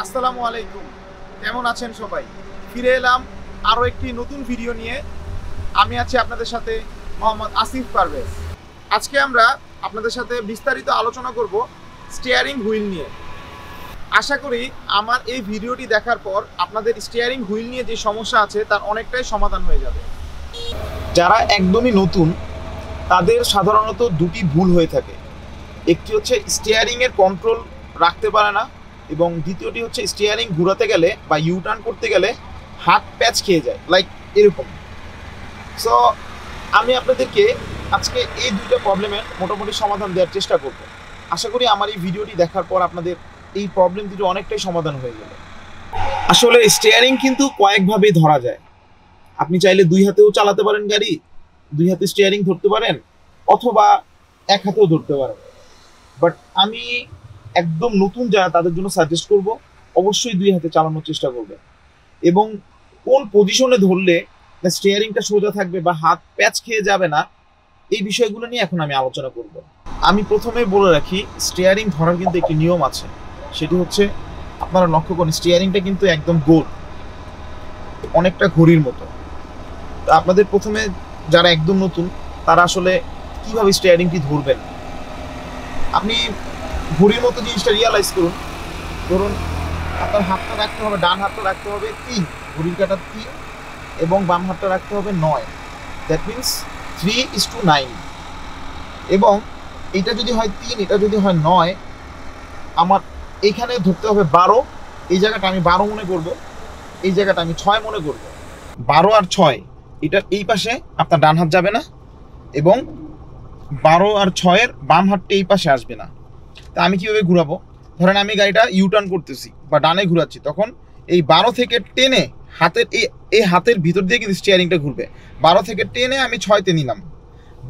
আসসালামু আলাইকুম। কেমন আছেন সবাই? ফিরে এলাম আরও একটি নতুন ভিডিও নিয়ে। আমি আছি আপনাদের সাথে মোহাম্মদ আসিফ পারভেজ। আজকে আমরা আপনাদের সাথে বিস্তারিত আলোচনা করব স্টিয়ারিং হুইল নিয়ে। আশা করি আমার এই ভিডিওটি দেখার পর আপনাদের স্টিয়ারিং হুইল নিয়ে যে সমস্যা আছে, তার অনেকটাই সমাধান হয়ে যাবে। যারা একদমই নতুন, তাদের সাধারণত দুটি ভুল হয়ে থাকে। একটি হচ্ছে স্টিয়ারিংয়ের কন্ট্রোল রাখতে পারে না এবং দ্বিতীয়টি হচ্ছে স্টিয়ারিং ঘুরাতে গেলে বা ইউ টার্ন করতে গেলে হাত প্যাচ খেয়ে যায় লাইক এরকম। সো আমি আপনাদেরকে আজকে এই দুইটা প্রবলেমের মোটামুটি সমাধান দেওয়ার চেষ্টা করব। আশা করি আমার এই ভিডিওটি দেখার পর আপনাদের এই প্রবলেম দুটো অনেকটাই সমাধান হয়ে গেল। আসলে স্টিয়ারিং কিন্তু কয়েকভাবে ধরা যায়। আপনি চাইলে দুই হাতেও চালাতে পারেন গাড়ি, দুই হাতে স্টিয়ারিং ধরতে পারেন, অথবা এক হাতেও ধরতে পারেন। বাট আমি একদম নতুন যারা তাদের জন্য সাজেস্ট করব, অবশ্যই দুই হাতে চালানোর চেষ্টা করবে। এবং কোন পজিশনে ধরলে স্টিয়ারিংটা সোজা থাকবে বা হাত প্যাচ খেয়ে যাবে না, এই বিষয়গুলো নিয়ে এখন আমি আলোচনা করব। আমি প্রথমে বলে রাখি স্টিয়ারিং ধরার কিন্তু একটি নিয়ম আছে। সেটি হচ্ছে আপনারা লক্ষ্য করুন স্টিয়ারিংটা কিন্তু একদম গোল, অনেকটা ঘড়ির মতো। আপনাদের প্রথমে যারা একদম নতুন, তারা আসলে কীভাবে স্টিয়ারিংটি ধরবেন? আপনি ঘড়ির মতো জিনিসটা রিয়ালাইজ করুন। ধরুন, আপনার হাতটা রাখতে হবে, ডান হাতটা রাখতে হবে তিন ঘড়ির কাটার তিন এবং বাম হাতটা রাখতে হবে নয়। That means three is two nine এবং এটা যদি হয় তিন, এটা যদি হয় নয়, আমার এইখানে ধরতে হবে বারো। এই জায়গাটা আমি বারো মনে করব। এই জায়গাটা আমি ছয় মনে করব। বারো আর ছয় এটার এই পাশে আপনার ডান হাত যাবে না এবং বারো আর ছয়ের বাম হাতটা এই পাশে আসবে না। তা আমি কীভাবে ঘুরাবো? ধরেন আমি গাড়িটা ইউটার্ন করতেছি, বা ডানে ঘুরাচ্ছি, তখন এই বারো থেকে টেনে হাতের এই এই হাতের ভিতর দিয়ে কিন্তু স্টিয়ারিংটা ঘুরবে। বারো থেকে টেনে আমি ছয়তে নিলাম।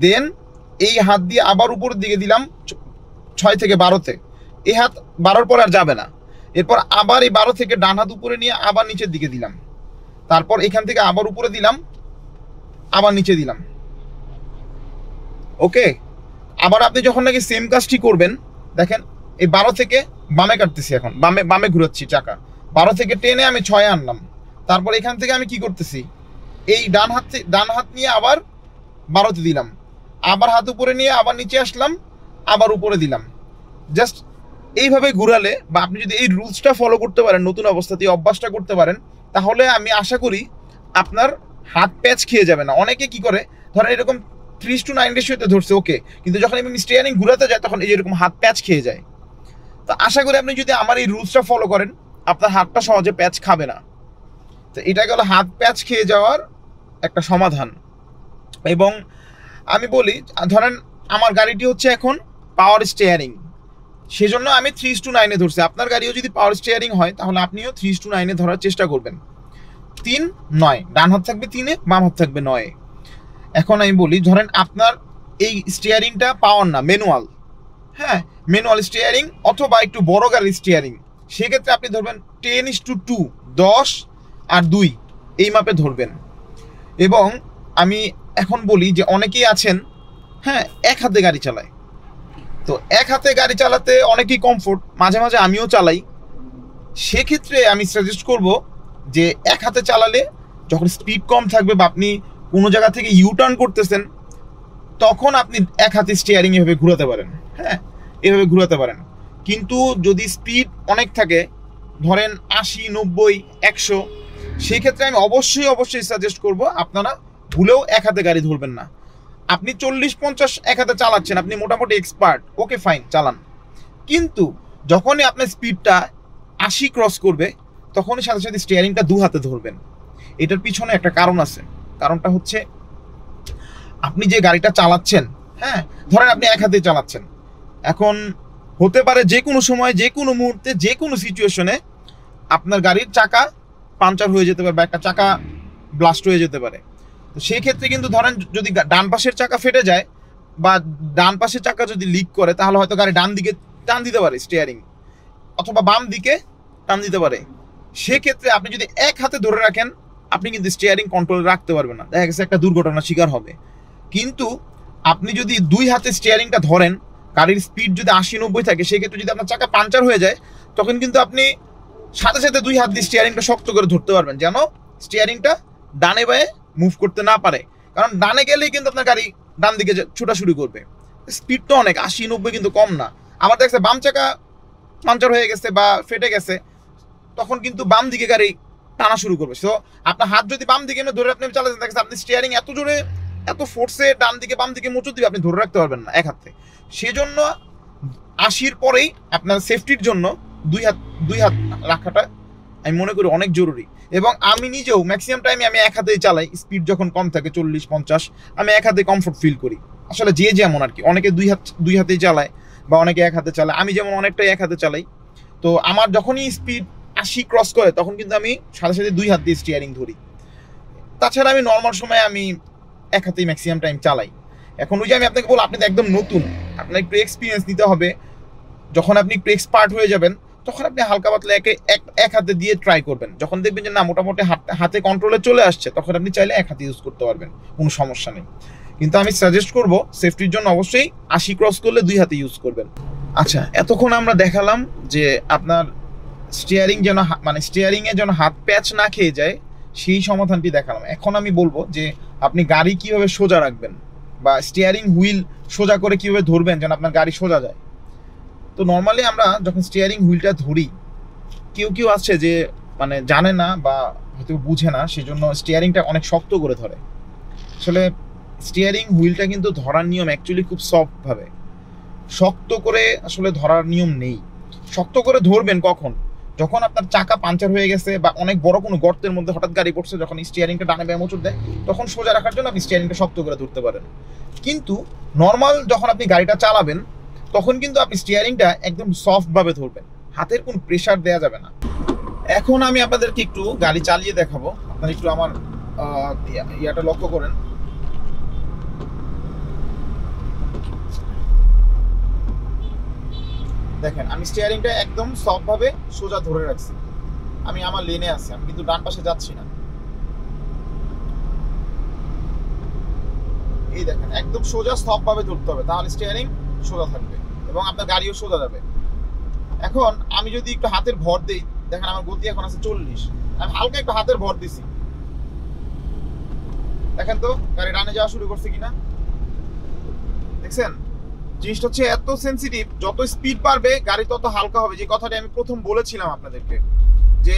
দেন এই হাত দিয়ে আবার উপরের দিকে দিলাম, ছয় থেকে বারোতে। এই হাত বারোর পর আর যাবে না। এরপর আবার এই বারো থেকে ডান হাত উপরে নিয়ে আবার নিচের দিকে দিলাম। তারপর এখান থেকে আবার উপরে দিলাম, আবার নিচে দিলাম। ওকে আবার আপনি যখন নাকি সেম কাজটি করবেন দেখেন, এই বারো থেকে বামে কাটতেছি এখন। বামে বামে ঘুরাচ্ছি, চাকা। বারো থেকে টেনে আমি ছয়ে আনলাম। তারপর এখান থেকে আমি কি করতেছি? এই ডান হাত ডান হাত নিয়ে আবার বারোতে দিলাম। আবার হাত উপরে নিয়ে আবার নিচে আসলাম, আবার উপরে দিলাম। জাস্ট এইভাবে ঘুরালে বা আপনি যদি এই রুলসটা ফলো করতে পারেন, নতুন অবস্থাতে অভ্যাসটা করতে পারেন, তাহলে আমি আশা করি আপনার হাত প্যাচ খেয়ে যাবে না। অনেকে কি করে? ধরেন এরকম ত্রিশ টু নাইন রেশিওতে ধরছে ওকে কিন্তু যখন আমি স্টিয়ারিং ঘুরাতে যাই, তখন এই যে এরকম হাত প্যাচ খেয়ে যায়। তো আশা করি আপনি যদি আমার এই রুলসটা ফলো করেন, আপনার হাতটা সহজে প্যাচ খাবে না। তো এটা গেল হাত প্যাচ খেয়ে যাওয়ার একটা সমাধান। এবং আমি বলি, ধরেন আমার গাড়িটি হচ্ছে এখন পাওয়ার স্টিয়ারিং সেজন্য আমি থ্রি টু নাইনে ধরছি। আপনার গাড়িও যদি পাওয়ার স্টিয়ারিং হয়, তাহলে আপনিও থ্রি টু নাইনে ধরার চেষ্টা করবেন। তিন, নয়। ডান হাত থাকবে তিনে, বাম হাত থাকবে নয়। এখন আমি বলি, ধরেন আপনার এই স্টিয়ারিংটা পাওয়ার না ম্যানুয়াল হ্যাঁ ম্যানুয়াল স্টিয়ারিং অথবা একটু বড় গাড়ির স্টিয়ারিং সেক্ষেত্রে আপনি ধরবেন টেন ইস টু টু দশ আর দুই, এই মাপে ধরবেন। এবং আমি এখন বলি যে অনেকেই আছেন হ্যাঁ এক হাতে গাড়ি চালায়। তো এক হাতে গাড়ি চালাতে অনেকেই কমফোর্ট মাঝে মাঝে আমিও চালাই। সেক্ষেত্রে আমি সাজেস্ট করব যে এক হাতে চালালে যখন স্পিড কম থাকবে বা আপনি কোনো জায়গা থেকে ইউ টার্ন করতেছেন, তখন আপনি এক হাতে স্টিয়ারিং এভাবে ঘুরাতে পারেন। হ্যাঁ এভাবে ঘুরাতে পারেন। কিন্তু যদি স্পিড অনেক থাকে, ধরেন আশি, নব্বই, একশো সেই ক্ষেত্রে আমি অবশ্যই অবশ্যই সাজেস্ট করব, আপনারা ভুলেও এক হাতে গাড়ি ধরবেন না। আপনি চল্লিশ, পঞ্চাশ এক হাতে চালাচ্ছেন, আপনি মোটামুটি এক্সপার্ট ওকে ফাইন চালান। কিন্তু যখনই আপনার স্পিডটা আশি ক্রস করবে, তখনই সাথে সাথে স্টিয়ারিংটা দু হাতে ধরবেন। এটার পিছনে একটা কারণ আছে। কারণটা হচ্ছে আপনি যে গাড়িটা চালাচ্ছেন হ্যাঁ ধরেন আপনি এক হাতে চালাচ্ছেন। এখন হতে পারে যে কোনো সময়, যে কোনো মুহূর্তে, যে কোনো সিচুয়েশনে আপনার গাড়ির চাকা পাঞ্চার হয়ে যেতে পারে বা একটা চাকা ব্লাস্ট হয়ে যেতে পারে। তো সেই ক্ষেত্রে কিন্তু ধরেন যদি ডান পাশের চাকা ফেটে যায় বা ডান পাশের চাকা যদি লিক করে, তাহলে হয়তো গাড়ি ডান দিকে টান দিতে পারে স্টিয়ারিং অথবা বাম দিকে টান দিতে পারে। সেক্ষেত্রে আপনি যদি এক হাতে ধরে রাখেন আপনি কিন্তু স্টিয়ারিং কন্ট্রোল রাখতে পারবেন না। দেখা গেছে একটা দুর্ঘটনার শিকার হবে। কিন্তু আপনি যদি দুই হাতে স্টিয়ারিংটা ধরেন, গাড়ির স্পিড যদি আশি নব্বই থাকে, সেক্ষেত্রে যদি আপনার চাকা পাঞ্চার হয়ে যায়, তখন কিন্তু আপনি সাথে সাথে দুই হাত দিয়ে স্টিয়ারিংটা শক্ত করে ধরতে পারবেন, যেন স্টিয়ারিংটা ডানে বায়ে মুভ করতে না পারে। কারণ ডানে গেলেই কিন্তু আপনার গাড়ি ডান দিকে ছোটা শুরু করবে। স্পিড তো অনেক, আশি নব্বই কিন্তু কম না। আমার দেখছে বাম চাকা পাঞ্চার হয়ে গেছে বা ফেটে গেছে, তখন কিন্তু বাম দিকে গাড়ি টানা শুরু করবে। সো আপনার হাত যদি বাম দিকে ধরে আপনি চালাচ্ছেন দেখেন আপনি স্টিয়ারিং এত জোরে, এত ফোর্সে ডান দিকে, বাম দিকে মোচর দিবে, আপনি ধরে রাখতে পারবেন না এক হাতে। সেজন্য আশির পরেই আপনার সেফটির জন্য দুই হাত দুই হাত রাখাটা আমি মনে করি অনেক জরুরি। এবং আমি নিজেও ম্যাক্সিমাম টাইমে আমি এক হাতেই চালাই স্পিড যখন কম থাকে, চল্লিশ, পঞ্চাশ, আমি এক হাতে কমফোর্ট ফিল করি। আসলে যে যেমন আর কি, অনেকে দুই হাত, দুই হাতেই চালায় বা অনেকে এক হাতে চালায়। আমি যেমন অনেকটাই এক হাতে চালাই, তো আমার যখনই স্পিড আশি ক্রস করে, তখন কিন্তু আমি সাথে সাথে দুই হাত দিয়ে স্টিয়ারিং ধরি। তাছাড়া আমি নর্মাল সময় আমি এক হাতেই ম্যাক্সিমাম টাইম চালাই। এখন ওই যে আমি আপনাকে বলব আপনি তো একদম নতুন। আপনার একটু এক্সপিরিয়েন্স নিতে হবে। যখন আপনি একটু এক্সপার্ট হয়ে যাবেন, তখন আপনি হালকা পাতলা একে এক হাতে দিয়ে ট্রাই করবেন। যখন দেখবেন যে না, মোটামুটি হাতে কন্ট্রোলে চলে আসছে, তখন আপনি চাইলে এক হাতে ইউজ করতে পারবেন। কোনো সমস্যা নেই। কিন্তু আমি সাজেস্ট করব সেফটির জন্য অবশ্যই আশি ক্রস করলে দুই হাতে ইউজ করবেন। আচ্ছা এতক্ষণ আমরা দেখালাম যে আপনার স্টিয়ারিং যেন মানে স্টিয়ারিং এ যেন হাত প্যাচ না খেয়ে যায়, সেই সমাধানটি দেখালাম। এখন আমি বলব যে, আপনি গাড়ি কীভাবে সোজা রাখবেন বা স্টিয়ারিং হুইল সোজা করে কীভাবে ধরবেন যেন আপনার গাড়ি সোজা যায়। তো নর্মালি আমরা যখন স্টিয়ারিং হুইলটা ধরি, কেউ কেউ আছে যে মানে জানে না বা হয়তো বুঝে না, সেজন্য স্টিয়ারিংটা অনেক শক্ত করে ধরে। আসলে স্টিয়ারিং হুইলটা কিন্তু ধরার নিয়ম অ্যাকচুয়ালি খুব সফট ভাবে। শক্ত করে আসলে ধরার নিয়ম নেই। শক্ত করে ধরবেন কখন? যখন আপনার চাকা পাঞ্চার হয়ে গেছে বা অনেক বড় কোনো গর্তের মধ্যে হঠাৎ গাড়ি পড়ছে, যখন স্টিয়ারিংটা ডানে বামে মোচড় দেয়, তখন সোজা রাখার জন্য আপনি স্টিয়ারিংটা শক্ত করে ধরতে পারেন। কিন্তু নর্মাল যখন আপনি গাড়িটা চালাবেন, তখন কিন্তু আপনি স্টিয়ারিংটা একদম সফটভাবে ধরবেন। হাতের কোনো প্রেশার দেওয়া যাবে না। এখন আমি আপনাদেরকে একটু গাড়ি চালিয়ে দেখাবো। আপনারা একটু আমার ইয়াটা লক্ষ্য করেন। দেখেন, আমি স্টিয়ারিংটা একদম সফট ভাবে সোজা ধরে রাখছি। আমি আমার লেনে আছি, আমি কিন্তু ডান পাশে যাচ্ছি না। এই দেখেন, একদম সোজা সফট ভাবে ধরতে হবে, তাহলে স্টিয়ারিং সোজা থাকবে এবং আপনার গাড়িও সোজা যাবে। এখন আমি যদি একটু হাতের ভর দেই, দেখেন আমার গতি এখন আছে চল্লিশ, আমি হালকা একটু হাতের ভর দিছি। দেখেন তো, গাড়ি ডানে যাওয়া শুরু করছে কিনা? দেখছেন? জিনিসটা হচ্ছে এত সেনসিটিভ যত স্পিড বাড়বে, গাড়ি তত হালকা হবে। যে কথাটা আমি প্রথম বলেছিলাম আপনাদেরকে, যে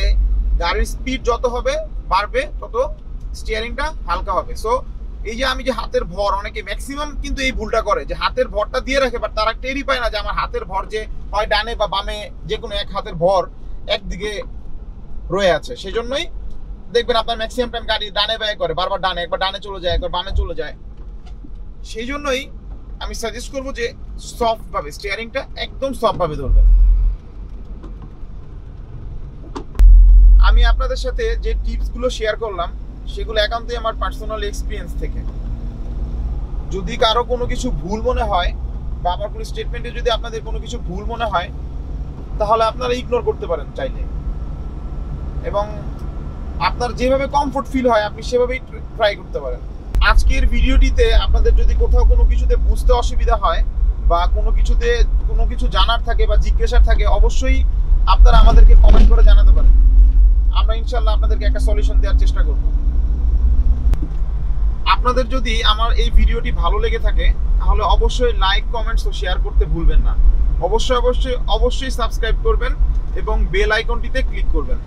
গাড়ির স্পিড যত হবে, বাড়বে, তত স্টিয়ারিংটা হালকা হবে। সো এই যে আমি যে হাতের ভর, অনেকে ম্যাক্সিমাম কিন্তু এই ভুলটা করে, যে হাতের ভরটা দিয়ে রাখে বাট তারা টেরই পায় না যে আমার হাতের ভর যে হয় ডানে বা বামে যে কোনো এক হাতের ভর একদিকে রয়ে আছে। সেই জন্যই দেখবেন আপনার ম্যাক্সিমাম টাইম গাড়ি ডানে ব্যয় করে, বারবার ডানে, একবার ডানে চলে যায়, একবার বামে চলে যায়। সেই জন্যই আমি সাজেস্ট করব যে সফট ভাবে স্টিয়ারিংটা একদম সফট ভাবে ধরবেন। আমি আপনাদের সাথে যে টিপসগুলো শেয়ার করলাম, সেগুলো একান্তই আমার পার্সোনাল এক্সপিরিয়েন্স থেকে। যদি কারও কোনো কিছু ভুল মনে হয়, বা আমার কোনো স্টেটমেন্টে যদি আপনাদের কোনো কিছু ভুল মনে হয়, তাহলে আপনারা ইগনোর করতে পারেন চাইলে। এবং আপনার যেভাবে কমফোর্ট ফিল হয়, আপনি সেভাবেই ট্রাই করতে পারেন। আজকের ভিডিওটিতে আপনাদের যদি কোথাও কোনো কিছুতে বুঝতে অসুবিধা হয় বা কোনো কিছুতে কোনো কিছু জানার থাকে বা জিজ্ঞাসার থাকে, অবশ্যই আপনারা আমাদেরকে কমেন্ট করে জানাতে পারেন। আমরা ইনশাল্লাহ আপনাদেরকে একটা সলিউশন দেওয়ার চেষ্টা করব। আপনাদের যদি আমার এই ভিডিওটি ভালো লেগে থাকে, তাহলে অবশ্যই লাইক কমেন্টস ও শেয়ার করতে ভুলবেন না। অবশ্যই অবশ্যই অবশ্যই সাবস্ক্রাইব করবেন এবং বেল আইকনটিতে ক্লিক করবেন।